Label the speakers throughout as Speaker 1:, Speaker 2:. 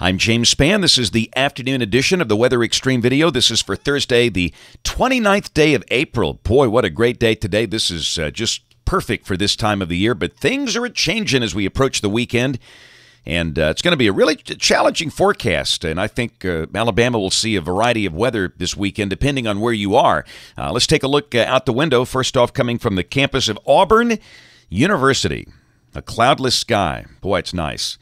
Speaker 1: I'm James Spann. This is the afternoon edition of the Weather Xtreme video. This is for Thursday, the 29th day of April. Boy, what a great day today. This is uh, just perfect for this time of the year, but things are changing as we approach the weekend. And uh, it's going to be a really challenging forecast. And I think uh, Alabama will see a variety of weather this weekend, depending on where you are. Uh, let's take a look uh, out the window. First off, coming from the campus of Auburn University. A cloudless sky. Boy, it's nice.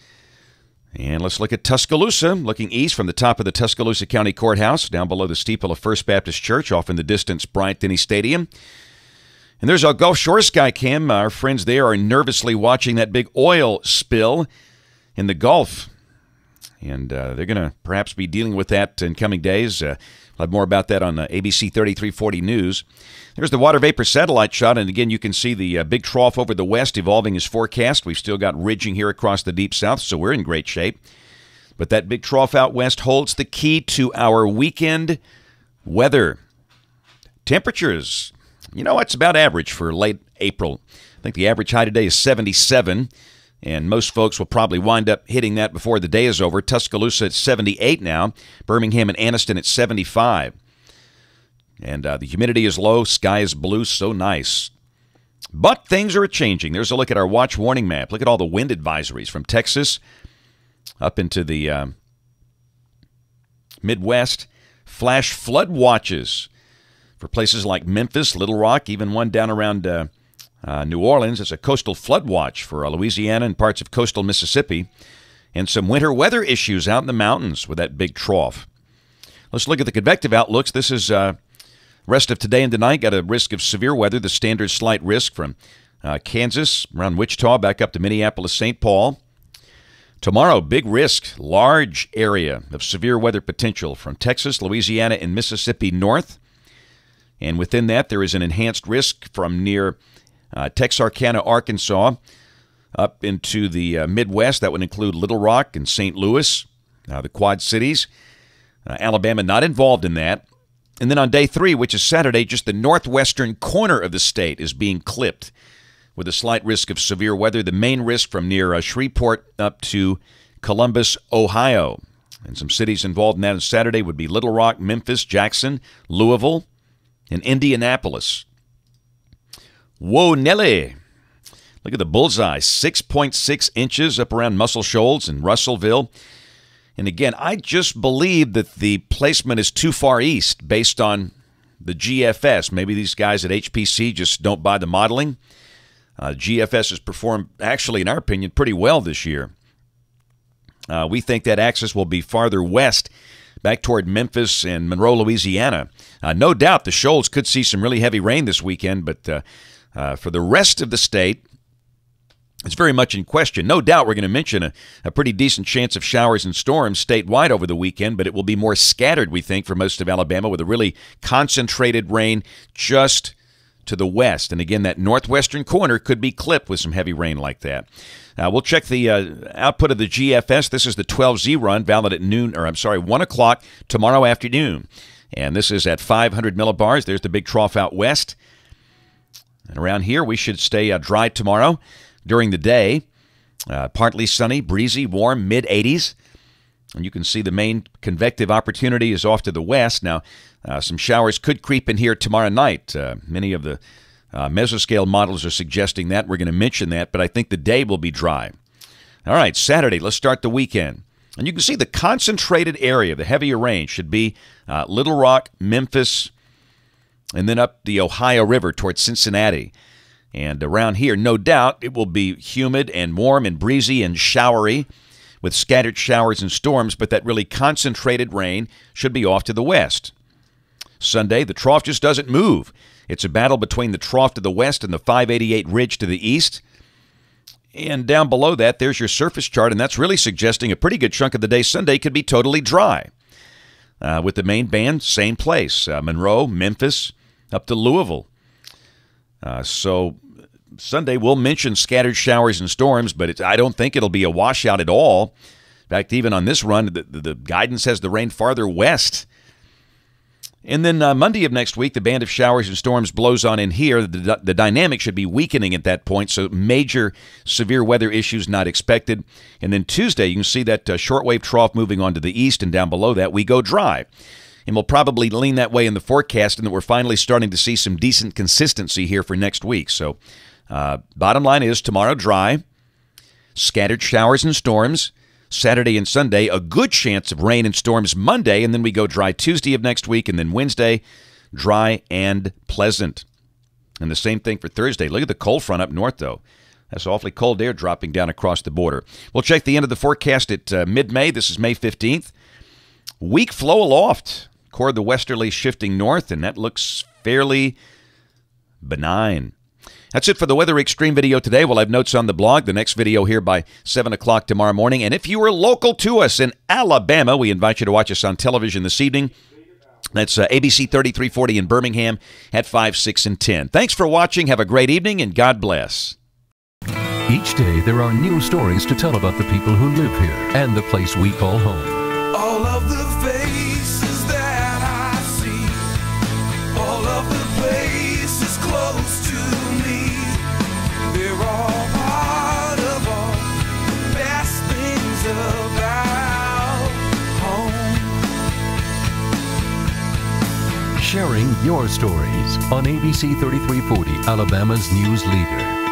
Speaker 1: And let's look at Tuscaloosa, looking east from the top of the Tuscaloosa County Courthouse, down below the steeple of First Baptist Church, off in the distance, Bryant Denny Stadium. And there's our Gulf Shore Sky Cam. Our friends there are nervously watching that big oil spill in the Gulf. And uh, they're going to perhaps be dealing with that in coming days. Uh, we'll have more about that on uh, ABC 3340 News. There's the water vapor satellite shot, and again, you can see the uh, big trough over the west evolving as forecast. We've still got ridging here across the deep south, so we're in great shape. But that big trough out west holds the key to our weekend weather. Temperatures, you know, it's about average for late April. I think the average high today is 77, and most folks will probably wind up hitting that before the day is over. Tuscaloosa at 78 now, Birmingham and Anniston at 75. And uh, the humidity is low, sky is blue, so nice. But things are changing. There's a look at our watch warning map. Look at all the wind advisories from Texas up into the uh, Midwest. Flash flood watches for places like Memphis, Little Rock, even one down around uh, uh, New Orleans. It's a coastal flood watch for uh, Louisiana and parts of coastal Mississippi. And some winter weather issues out in the mountains with that big trough. Let's look at the convective outlooks. This is uh, Rest of today and tonight got a risk of severe weather, the standard slight risk from uh, Kansas, around Wichita, back up to Minneapolis, St. Paul. Tomorrow, big risk, large area of severe weather potential from Texas, Louisiana, and Mississippi north. And within that, there is an enhanced risk from near uh, Texarkana, Arkansas, up into the uh, Midwest. That would include Little Rock and St. Louis, uh, the Quad Cities. Uh, Alabama not involved in that. And then on day three, which is Saturday, just the northwestern corner of the state is being clipped with a slight risk of severe weather. The main risk from near uh, Shreveport up to Columbus, Ohio. And some cities involved in that on Saturday would be Little Rock, Memphis, Jackson, Louisville, and Indianapolis. Whoa, Nelly. Look at the bullseye 6.6 inches up around Muscle Shoals and Russellville. And again, I just believe that the placement is too far east based on the GFS. Maybe these guys at HPC just don't buy the modeling. Uh, GFS has performed, actually, in our opinion, pretty well this year. Uh, we think that axis will be farther west, back toward Memphis and Monroe, Louisiana. Uh, no doubt the Shoals could see some really heavy rain this weekend, but uh, for the rest of the state, it's very much in question. No doubt we're going to mention a, a, pretty decent chance of showers and storms statewide over the weekend, but it will be more scattered, we think, for most of Alabama with a really concentrated rain just to the west. And again, that northwestern corner could be clipped with some heavy rain like that. Uh, we'll check the uh, output of the GFS. This is the 12Z run, valid at noon, or I'm sorry, 1 o'clock tomorrow afternoon. And this is at 500 millibars. There's the big trough out west. And around here, we should stay uh, dry tomorrow during the day. Uh, partly sunny, breezy, warm, mid 80s. And you can see the main convective opportunity is off to the west. Now, uh, some showers could creep in here tomorrow night. Uh, many of the uh, mesoscale models are suggesting that. We're going to mention that, but I think the day will be dry. All right, Saturday, let's start the weekend. And you can see the concentrated area the heavier rain should be uh, Little Rock, Memphis, and then up the Ohio River towards Cincinnati. And around here, no doubt, it will be humid and warm and breezy and showery with scattered showers and storms, but that really concentrated rain should be off to the west. Sunday, the trough just doesn't move. It's a battle between the trough to the west and the 588 ridge to the east. And down below that, there's your surface chart, and that's really suggesting a pretty good chunk of the day Sunday could be totally dry. Uh, with the main band, same place uh, Monroe, Memphis, up to Louisville. Uh, so Sunday we'll mention scattered showers and storms, but I don't think it'll be a washout at all. In fact, even on this run, the, the, the guidance has the rain farther west. And then uh, Monday of next week, the band of showers and storms blows on in here. The, the dynamic should be weakening at that point, so major severe weather issues not expected. And then Tuesday, you can see that uh, shortwave trough moving on to the east, and down below that, we go dry. And we'll probably lean that way in the forecast, and that we're finally starting to see some decent consistency here for next week. So, uh, bottom line is tomorrow dry, scattered showers and storms. Saturday and Sunday, a good chance of rain and storms Monday, and then we go dry Tuesday of next week, and then Wednesday, dry and pleasant. And the same thing for Thursday. Look at the cold front up north, though. That's awfully cold air dropping down across the border. We'll check the end of the forecast at uh, mid May. This is May 15th. Weak flow aloft. Core the westerly shifting north, and that looks fairly benign. That's it for the Weather Xtreme video today. We'll have notes on the blog. The next video here by 7 o'clock tomorrow morning. And if you are local to us in Alabama, we invite you to watch us on television this evening. That's uh, ABC 3340 in Birmingham at 5, 6, and 10. Thanks for watching. Have a great evening, and God bless.
Speaker 2: Each day, there are new stories to tell about the people who live here and the place we call home.
Speaker 3: All of the
Speaker 2: Sharing your stories on ABC 3340, Alabama's news leader.